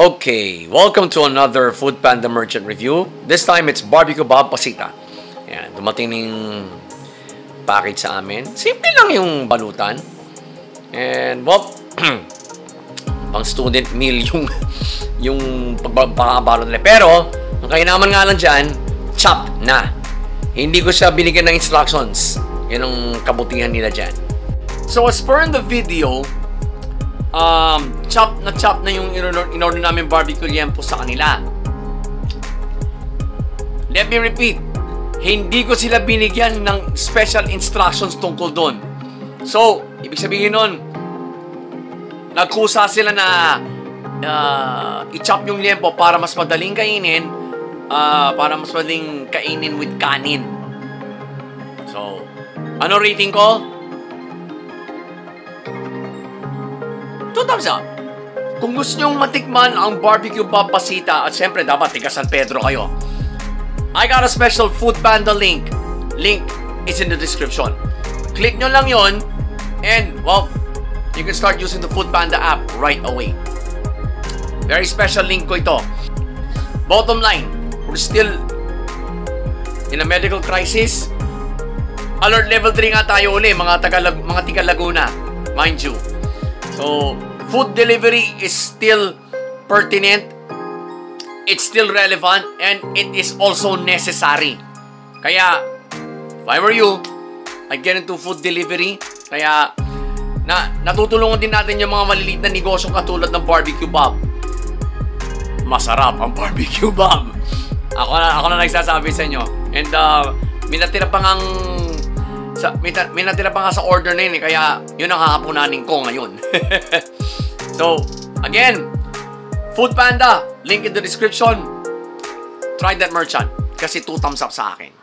Okay, welcome to another Food Panda Merchant Review. This time it's Barbecue Bob Pasita. Yan, dumating ng package sa amin. Simple lang yung balutan. And, well, pang student meal yung yung pagbabalot nila. Pero, ang kainaman nga lang dyan, chop na. Hindi ko siya binigyan ng instructions. Yun ang kabutihan nila dyan. So, as per in the video, um, chop na chop na yung in-order, namin barbecue liempo sa kanila. Let me repeat, hindi ko sila binigyan ng special instructions tungkol doon. So, ibig sabihin nun, nagkusa sila na uh, i-chop yung liempo para mas madaling kainin, uh, para mas madaling kainin with kanin. So, ano rating ko? Two thumbs up. Kung gusto nyong matikman ang barbecue papasita at syempre dapat tiga San Pedro kayo. I got a special Food Panda link. Link is in the description. Click nyo lang yon and well, you can start using the Food Panda app right away. Very special link ko ito. Bottom line, we're still in a medical crisis. Alert level 3 nga tayo uli, mga taga mga tiga Laguna, mind you. So, food delivery is still pertinent, it's still relevant, and it is also necessary. Kaya, if I were you, I'd get into food delivery. Kaya, na, natutulungan din natin yung mga maliliit na negosyo katulad ng barbecue bob. Masarap ang barbecue bob. Ako na, ako na nagsasabi sa inyo. And, uh, minatira pa ngang sa, may, may natira pa nga sa order na yun eh, kaya yun ang hahapunanin ko ngayon. so, again, Food Panda, link in the description. Try that merchant kasi 2 thumbs up sa akin.